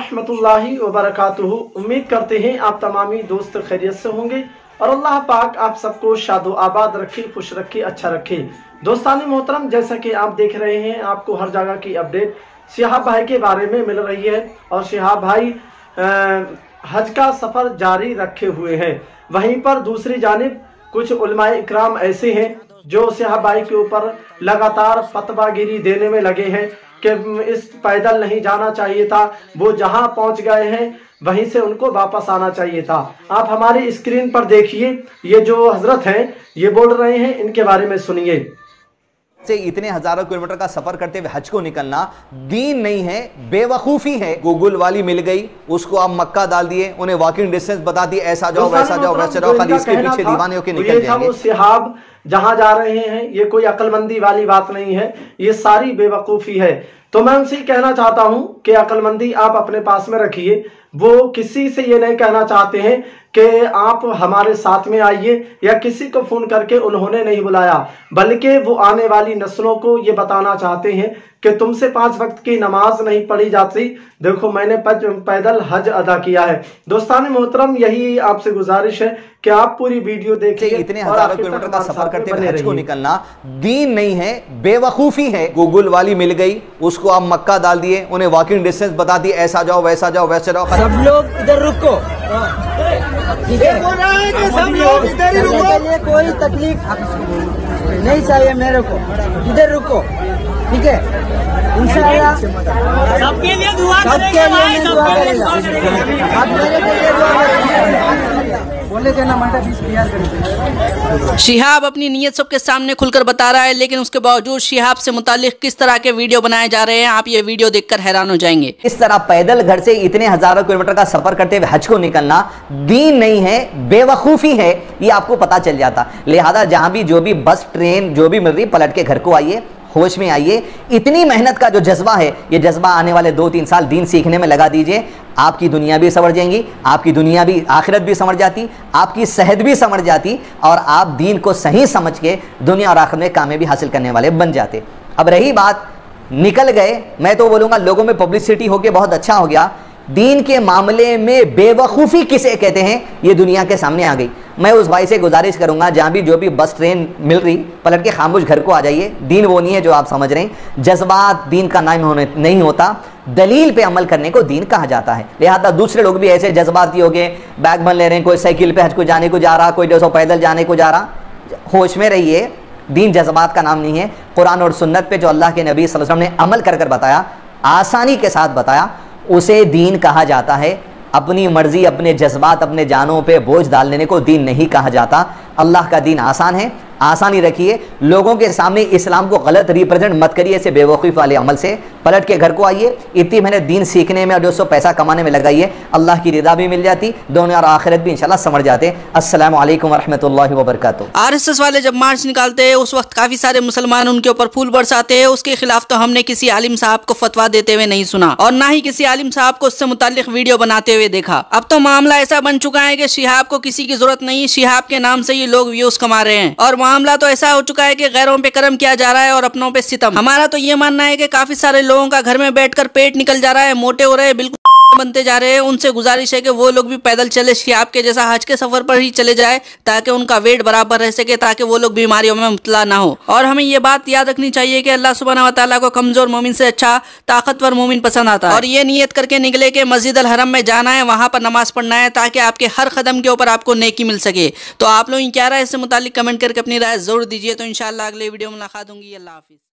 वरहमतुल्लाहि वबरकातुहू। उम्मीद करते हैं आप तमामी दोस्त खैरियत से होंगे और अल्लाह पाक आप सबको शादो आबाद रखे, खुश रखे अच्छा रखे। दोस्तानी मोहतरम, जैसा कि आप देख रहे हैं, आपको हर जगह की अपडेट शिहाब भाई के बारे में मिल रही है और शिहाब भाई हज का सफ़र जारी रखे हुए हैं। वहीं पर दूसरी जानिब, कुछ उलमाए इकराम ऐसे हैं जो शिहाब भाई के ऊपर लगातार फतवागिरी देने में लगे हैं। कि इस पैदल नहीं जाना चाहिए था। वो जहाँ पहुँच गए हैं वहीं से उनको वापस आना चाहिए था। आप हमारी स्क्रीन पर देखिए ये जो हज़रत हैं ये बोल रहे हैं इनके बारे में सुनिए। से इतने हज़ारों किलोमीटर का सफ़र करते हुए हज को निकलना दीन नहीं है बेवकूफ़ी है। गूगल वाली मिल गई उसको आप मक्का डाल दिए उन्हें वॉकिंग डिस्टेंस बता दिए ऐसा जाओ वैसा जाओ वैसे जाओ खाली इसके पीछे दीवाने होकर निकल जाएँगे। जहाँ जा रहे हैं, ये कोई अकलमंदी वाली बात नहीं है, ये सारी बेवकूफ़ी है। तो मैं उनसे कहना चाहता हूँ कि अकलमंदी आप अपने पास में रखिए, वो किसी से ये नहीं कहना चाहते हैं कि आप हमारे साथ में आइए या किसी को फ़ोन करके उन्होंने नहीं बुलाया बल्कि वो आने वाली नस्लों को ये बताना चाहते हैं कि तुमसे पाँच वक्त की नमाज़ नहीं पढ़ी जाती। देखो मैंने पैदल हज अदा किया है। दोस्तान मोहतरम यही आपसे गुजारिश है कि आप पूरी वीडियो देखिए इतने हज़ारों किलोमीटर का सफ़र करते हुए हज को निकलना दीन नहीं है बेवकूफ़ी है। गूगल वाली मिल गई उसको आप मक्का डाल दिए उन्हें वॉकिंग डिस्टेंस बता दिए ऐसा जाओ वैसा जाओ वैसे जाओ। सब लोग इधर रुको। ठीक है बोल रहा है कि सब लोग इधर ही रुको। कोई तकलीफ़ नहीं चाहिए मेरे को। इधर रुको। ठीक है? इंशाल्लाह सबके लिए दुआ सबके लिए दुआ करेगा। आप मेरे के लिए दुआ करेगा। शिहाब अपनी नीयत सबके सामने खुलकर बता रहा है लेकिन उसके बावजूद शिहाब से मुतालिक किस तरह के वीडियो बनाए जा रहे हैं आप ये वीडियो देखकर हैरान हो जाएँगे। इस तरह पैदल घर से इतने हज़ारों किलोमीटर का सफ़र करते हुए हज को निकलना दीन नहीं है बेवकूफ़ी है ये आपको पता चल जाता। लिहाजा जहाँ भी जो भी बस ट्रेन जो भी मिल रही पलट के घर को आइए होश में आइए। इतनी मेहनत का जो जज्बा है ये जज्बा आने वाले दो तीन साल दीन सीखने में लगा दीजिए। आपकी दुनिया भी संवर जाएँगी, आपकी दुनिया भी आखिरत भी समझ जाती, आपकी सेहत भी समझ जाती और आप दीन को सही समझ के दुनिया और आखिरत में कामयाबी हासिल करने वाले बन जाते। अब रही बात, निकल गए, मैं तो बोलूँगा लोगों में पब्लिसिटी होके बहुत अच्छा हो गया। दीन के मामले में बेवकूफ़ी किसे कहते हैं? ये दुनिया के सामने आ गई। मैं उस भाई से गुजारिश करूँगा, जहाँ भी जो भी बस ट्रेन मिल रही, पलट के खामोश घर को आ जाइए। दीन वो नहीं है जो आप समझ रहे हैं। जज्बात दीन का नाम होने नहीं होता। दलील पे अमल करने को दीन कहा जाता है। लिहाजा दूसरे लोग भी ऐसे जज्बाती हो गए, बैग बन ले रहे हैं, कोई साइकिल पे हज को जाने को जा रहा, कोई सौ पैदल जाने को जा रहा। होश में रहिए, दीन जज्बात का नाम नहीं है। कुरान और सुन्नत पे जो अल्लाह के नबी वसल्लम ने अमल कर कर बताया, आसानी के साथ बताया, उसे दीन कहा जाता है। अपनी मर्ज़ी, अपने जज्बात, अपने जानों पे बोझ डाल लेने को दीन नहीं कहा जाता। अल्लाह का दीन आसान है। आसानी रखिए। लोगों के सामने इस्लाम को गलत रिप्रेजेंट मत करिए ऐसे बेवकूफ़ वाले अमल से। पलट के घर को आइए। इतनी मैंने दीन सीखने में और सौ पैसा कमाने में लगाइए। अल्लाह की रिदा भी मिल जाती दोनों और आखिरत भी इंशाल्लाह समझ जाते। अस्सलाम वालेकुम रहमतुल्लाहि व बरकातुहू आरएसएस वाले जब मार्च निकालते हैं, उस वक्त काफ़ी सारे मुसलमान उनके ऊपर फूल बरसाते हैं। उसके खिलाफ तो हमने किसी आलिम साहब को फतवा देते हुए नहीं सुना और ना ही किसी आलिम साहब को उससे मुतालिक वीडियो बनाते हुए देखा। अब तो मामला ऐसा बन चुका है की शिहाब को किसी की ज़रूरत नहीं, शिहाब के नाम से ये लोग व्यूज़ कमा रहे हैं और मामला तो ऐसा हो चुका है कि गैरों पे कर्म किया जा रहा है और अपनों पे सितम। हमारा तो ये मानना है कि काफ़ी सारे लोगों का घर में बैठकर पेट निकल जा रहा है, मोटे हो रहे हैं, बिल्कुल बनते जा रहे हैं, उनसे गुजारिश है कि वो लोग भी पैदल चले के जैसा हज के सफ़र पर ही चले जाए, ताकि उनका वेट बराबर रह सके, ताकि वो लोग बीमारियों में मुबला ना हो। और हमें ये बात याद रखनी चाहिए कि अल्लाह सुबहाना व को कमज़ोर मोमिन से अच्छा ताकतवर मोमिन पसंद आता है। और ये नीयत करके निकले कि मस्जिद अल हरम में जाना है, वहाँ पर नमाज़ पढ़ना है, ताकि आपके हर कदम के ऊपर आपको नेकी मिल सके। तो आप लोग क्या राय इससे मुतालिक कमेंट करके अपनी राय ज़रूर दीजिए। तो इंशाल्लाह अगले वीडियो में मुलाकात होंगी। अल्लाह हाफिज़।